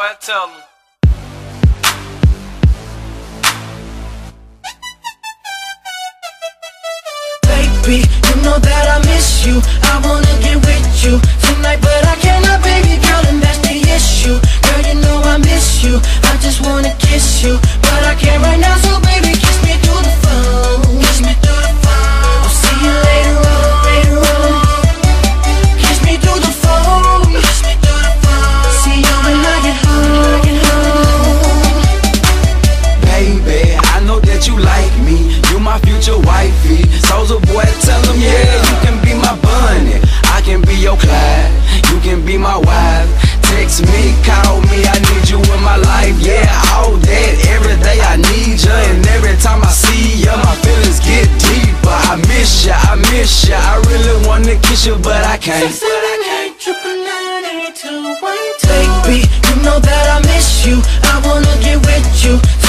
boy, tell him. Baby, you know that I miss you. I wanna get with you tonight, but I you, but I can't. Baby, you know that I miss you. I wanna get with you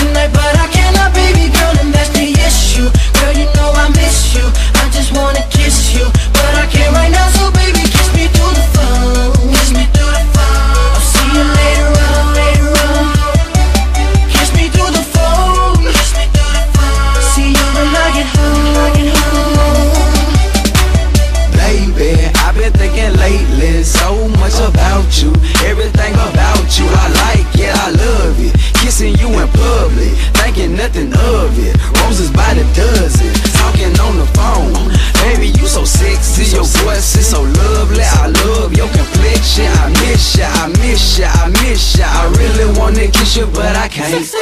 lately so much about you. Everything about you, I like it, I love it. Kissing you in public, thinking nothing of it. Roses by the dozen, talking on the phone. Baby, you so sexy, your voice is so lovely. I love your complexion. I miss ya, I miss ya, I miss ya. I really wanna kiss you, but I can't. Baby,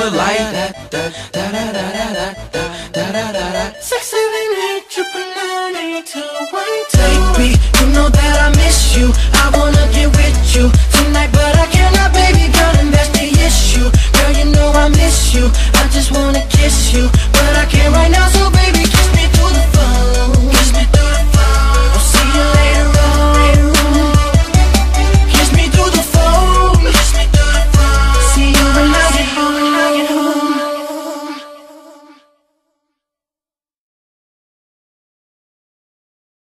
would like that. Da da da da da da da da da da da. Six seven eight triple nine eight two one. Take me, you know that I miss you.